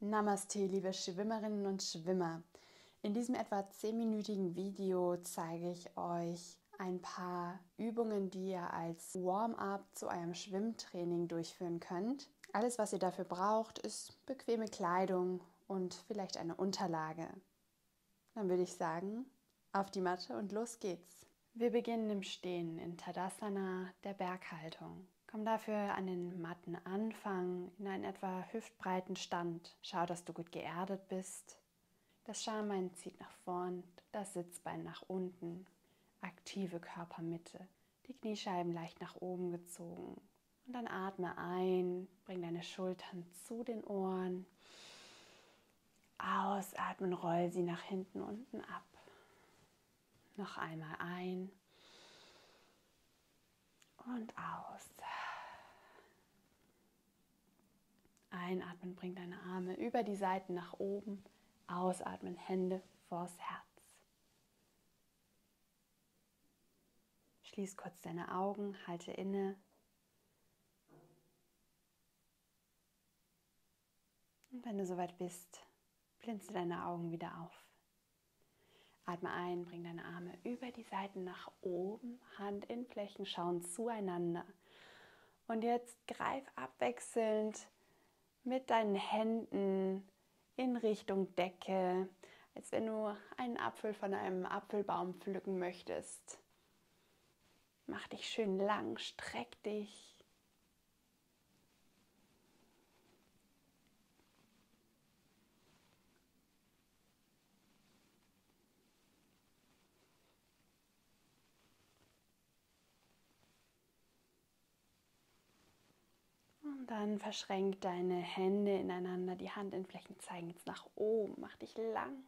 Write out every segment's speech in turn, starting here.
Namaste, liebe Schwimmerinnen und Schwimmer. In diesem etwa 10-minütigen Video zeige ich euch ein paar Übungen, die ihr als Warm-up zu eurem Schwimmtraining durchführen könnt. Alles, was ihr dafür braucht, ist bequeme Kleidung und vielleicht eine Unterlage. Dann würde ich sagen, auf die Matte und los geht's. Wir beginnen im Stehen in Tadasana, der Berghaltung. Komm dafür an den matten Anfang in einen etwa hüftbreiten Stand. Schau, dass du gut geerdet bist. Das Schambein zieht nach vorn, das Sitzbein nach unten. Aktive Körpermitte. Die Kniescheiben leicht nach oben gezogen. Und dann atme ein, bring deine Schultern zu den Ohren. Ausatmen, roll sie nach hinten unten ab. Noch einmal ein und aus. Einatmen bringt deine Arme über die Seiten nach oben. Ausatmen, Hände vors Herz. Schließ kurz deine Augen, halte inne. Und wenn du soweit bist, blinze deine Augen wieder auf. Atme ein, bring deine Arme über die Seiten nach oben, Handinnenflächen schauen zueinander. Und jetzt greif abwechselnd mit deinen Händen in Richtung Decke, als wenn du einen Apfel von einem Apfelbaum pflücken möchtest. Mach dich schön lang, streck dich. Dann verschränk deine Hände ineinander. Die Handinnenflächen zeigen jetzt nach oben. Mach dich lang.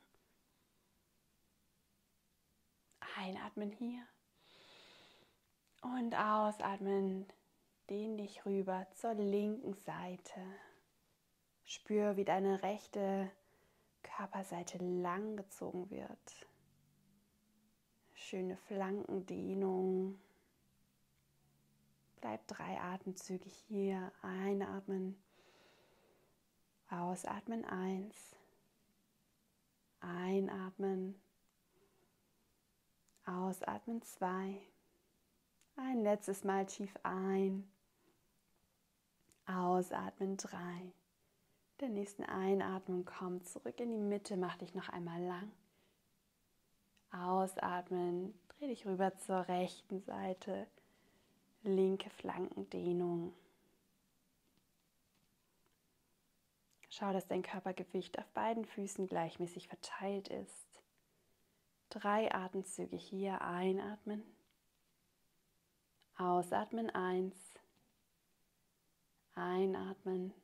Einatmen hier. Und ausatmen. Dehn dich rüber zur linken Seite. Spür, wie deine rechte Körperseite lang gezogen wird. Schöne Flankendehnung. Bleib drei Atemzüge hier. Einatmen. Ausatmen. Eins. Einatmen. Ausatmen. Zwei. Ein letztes Mal tief ein. Ausatmen. Drei. Der nächsten Einatmung komm zurück in die Mitte. Mach dich noch einmal lang. Ausatmen. Dreh dich rüber zur rechten Seite linke Flankendehnung. Schau, dass dein Körpergewicht auf beiden Füßen gleichmäßig verteilt ist. Drei Atemzüge hier einatmen. Ausatmen eins. Einatmen.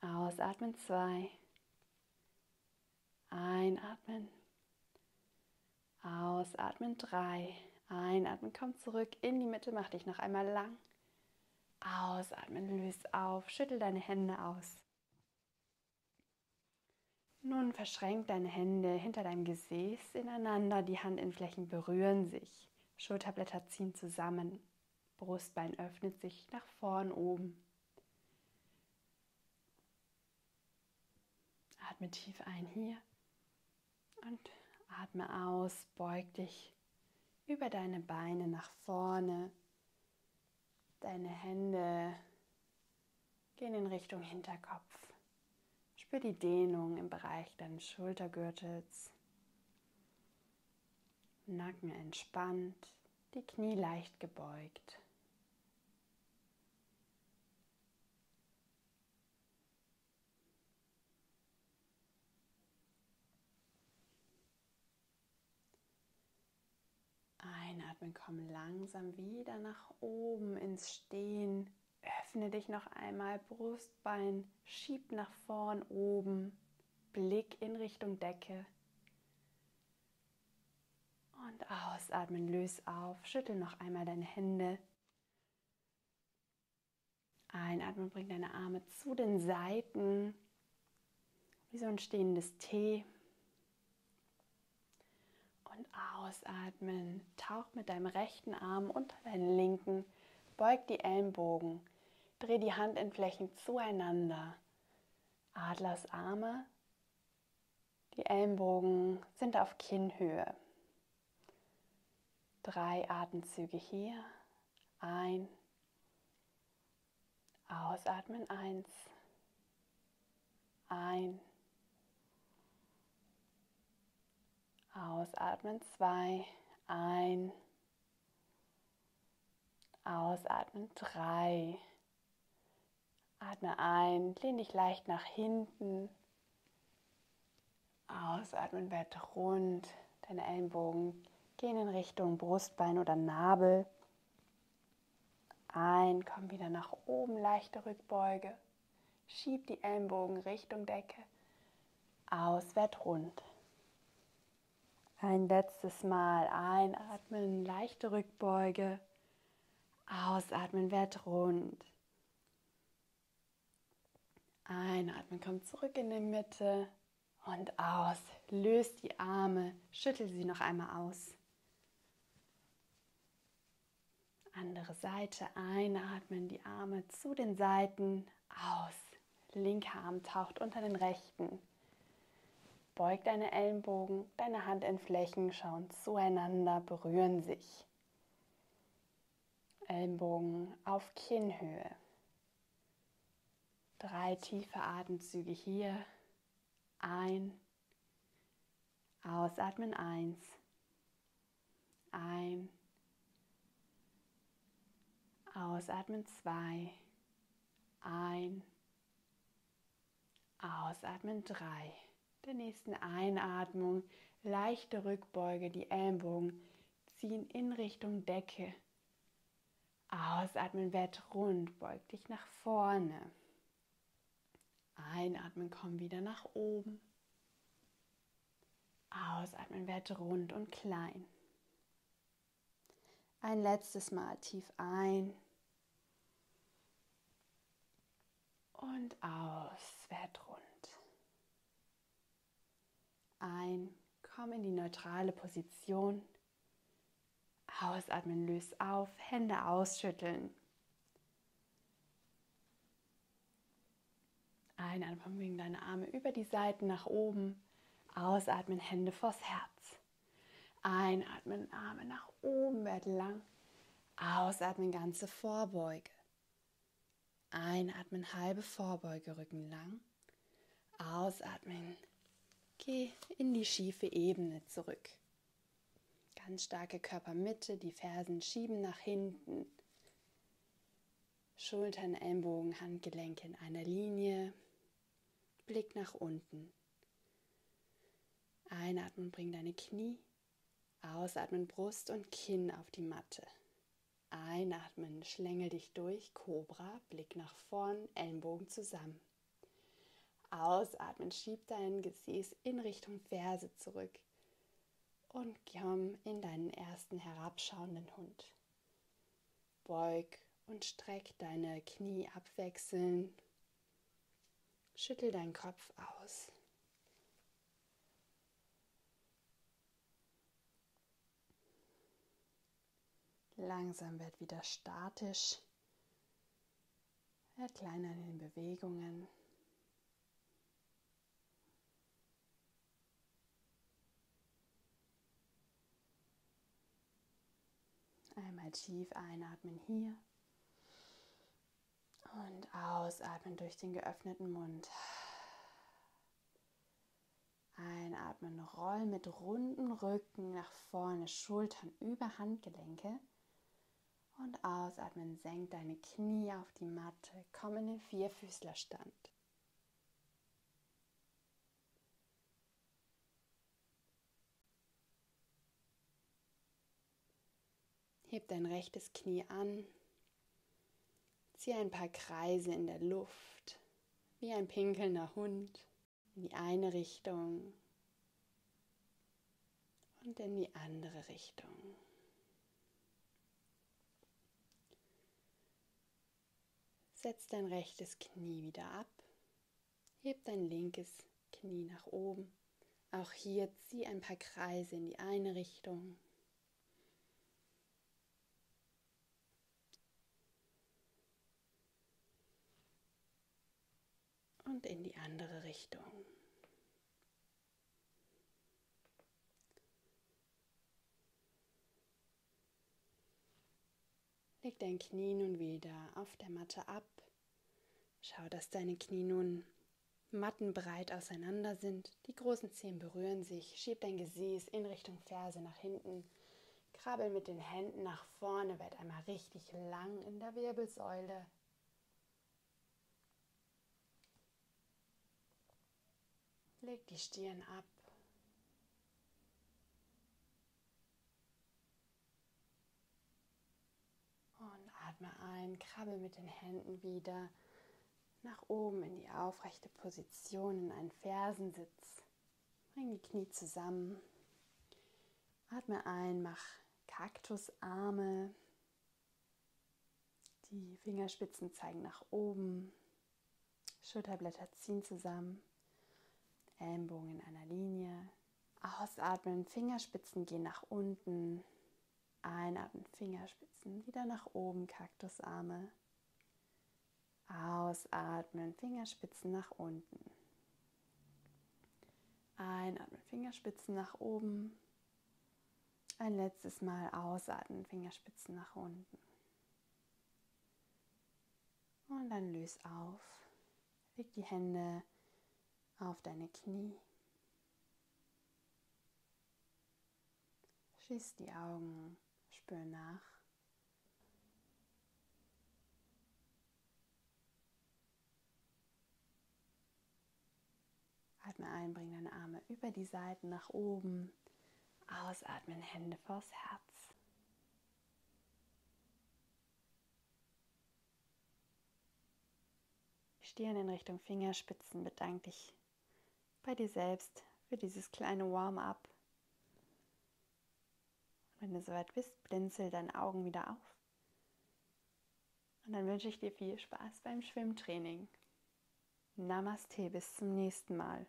Ausatmen zwei. Einatmen. Ausatmen drei. Einatmen, komm zurück in die Mitte, mach dich noch einmal lang. Ausatmen, löse auf, schüttel deine Hände aus. Nun verschränk deine Hände hinter deinem Gesäß ineinander, die Handinnenflächen berühren sich, Schulterblätter ziehen zusammen, Brustbein öffnet sich nach vorn oben. Atme tief ein hier und atme aus, beug dich über deine Beine nach vorne. Deine Hände gehen in Richtung Hinterkopf. Spür die Dehnung im Bereich deines Schultergürtels. Nacken entspannt, die Knie leicht gebeugt. Einatmen, komm langsam wieder nach oben ins Stehen. Öffne dich noch einmal, Brustbein, schieb nach vorn oben, Blick in Richtung Decke. Und ausatmen, löse auf, schüttel noch einmal deine Hände. Einatmen, bring deine Arme zu den Seiten, wie so ein stehendes T und ausatmen. Tauch mit deinem rechten Arm unter deinen linken. Beug die Ellenbogen. Dreh die Handinflächen zueinander. Adlersarme. Die Ellenbogen sind auf Kinnhöhe. Drei Atemzüge hier. Ein. Ausatmen. Eins. Ein. Ausatmen. Zwei. Ein. Ausatmen. Drei. Atme ein, lehn dich leicht nach hinten. Ausatmen, werd rund. Deine Ellenbogen gehen in Richtung Brustbein oder Nabel. Ein, komm wieder nach oben, leichte Rückbeuge. Schieb die Ellenbogen Richtung Decke. Aus, werd rund. Ein letztes Mal einatmen, leichte Rückbeuge. Ausatmen, werd rund. Einatmen, komm zurück in die Mitte und aus. Löst die Arme, schüttel sie noch einmal aus. Andere Seite einatmen, die Arme zu den Seiten, aus. Linker Arm taucht unter den rechten. Beug deine Ellenbogen, deine Handinflächen schauen zueinander, berühren sich. Ellenbogen auf Kinnhöhe. Drei tiefe Atemzüge hier. Ein. Ausatmen eins. Ein. Ausatmen zwei. Ein. Ausatmen drei. Der nächsten Einatmung leichte Rückbeuge, die Ellenbogen ziehen in Richtung Decke. Ausatmen, werd rund, beug dich nach vorne. Einatmen, komm wieder nach oben. Ausatmen, werde rund und klein. Ein letztes Mal tief ein. Und aus, werd rund. Ein, komm in die neutrale Position. Ausatmen, löse auf, Hände ausschütteln. Einatmen, bring deine Arme über die Seiten nach oben. Ausatmen, Hände vors Herz. Einatmen, Arme nach oben, werden lang. Ausatmen, ganze Vorbeuge. Einatmen, halbe Vorbeuge, Rücken lang. Ausatmen, geh in die schiefe Ebene zurück. Ganz starke Körpermitte, die Fersen schieben nach hinten. Schultern, Ellenbogen, Handgelenke in einer Linie. Blick nach unten. Einatmen, bring deine Knie. Ausatmen, Brust und Kinn auf die Matte. Einatmen, schlängel dich durch, Cobra, Blick nach vorn, Ellenbogen zusammen. Ausatmen, schieb dein Gesäß in Richtung Ferse zurück und komm in deinen ersten herabschauenden Hund. Beug und streck deine Knie abwechselnd Schüttel deinen Kopf aus. Langsam wird wieder statisch. Werd kleiner in den Bewegungen. Einmal tief einatmen hier. Und ausatmen durch den geöffneten Mund. Einatmen, roll mit runden Rücken nach vorne, Schultern über Handgelenke. Und ausatmen, senk deine Knie auf die Matte, komm in den Vierfüßlerstand. Heb dein rechtes Knie an, Zieh ein paar Kreise in der Luft, wie ein pinkelnder Hund, in die eine Richtung und in die andere Richtung. Setz dein rechtes Knie wieder ab, heb dein linkes Knie nach oben. Auch hier zieh ein paar Kreise in die eine Richtung und in die andere Richtung. Leg dein Knie nun wieder auf der Matte ab. Schau, dass deine Knie nun mattenbreit auseinander sind. Die großen Zehen berühren sich. Schieb dein Gesäß in Richtung Ferse nach hinten. Krabbel mit den Händen nach vorne. Werd einmal richtig lang in der Wirbelsäule. Leg die Stirn ab. Und atme ein, krabbel mit den Händen wieder nach oben in die aufrechte Position, in einen Fersensitz. Bring die Knie zusammen. Atme ein, mach Kaktusarme. Die Fingerspitzen zeigen nach oben. Schulterblätter ziehen zusammen. Ellenbogen in einer Linie. Ausatmen, Fingerspitzen gehen nach unten. Einatmen, Fingerspitzen wieder nach oben, Kaktusarme. Ausatmen, Fingerspitzen nach unten. Einatmen, Fingerspitzen nach oben. Ein letztes Mal ausatmen, Fingerspitzen nach unten. Und dann löse auf. Leg die Hände auf deine Knie. Schließ die Augen, spür nach. Atme ein, bring deine Arme über die Seiten nach oben. Ausatmen, Hände vors Herz. Stirn in Richtung Fingerspitzen, bedank dich bei dir selbst für dieses kleine Warm-up. Wenn du soweit bist, blinzel deine Augen wieder auf. Und dann wünsche ich dir viel Spaß beim Schwimmtraining. Namaste, bis zum nächsten Mal.